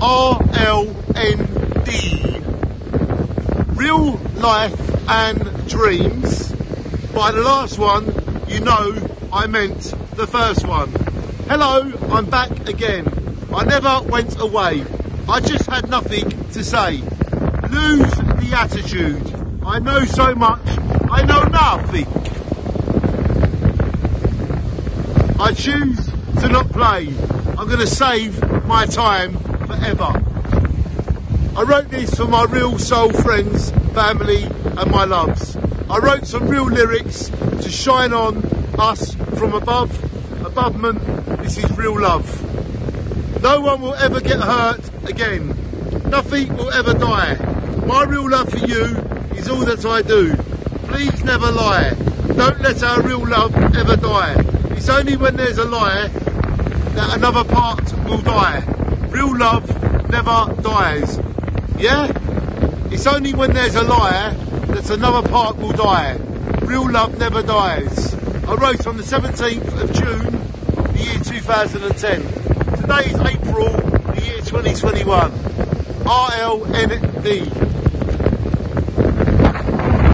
RLND. Real life and dreams. By the last one, you know I meant the first one. Hello, I'm back again. I never went away. I just had nothing to say. Lose the attitude. I know so much. I know nothing. I choose to not play. I'm going to save my time forever. I wrote this for my real soul friends, family, and my loves. I wrote some real lyrics to shine on us from above. Abovement, this is real love. No one will ever get hurt again. Nothing will ever die. My real love for you is all that I do. Please never lie. Don't let our real love ever die. It's only when there's a lie that another part will die. Real love never dies. Yeah? It's only when there's a liar that another part will die. Real love never dies. I wrote on the 17th of June, the year 2010. Today is April, the year 2021. RLND.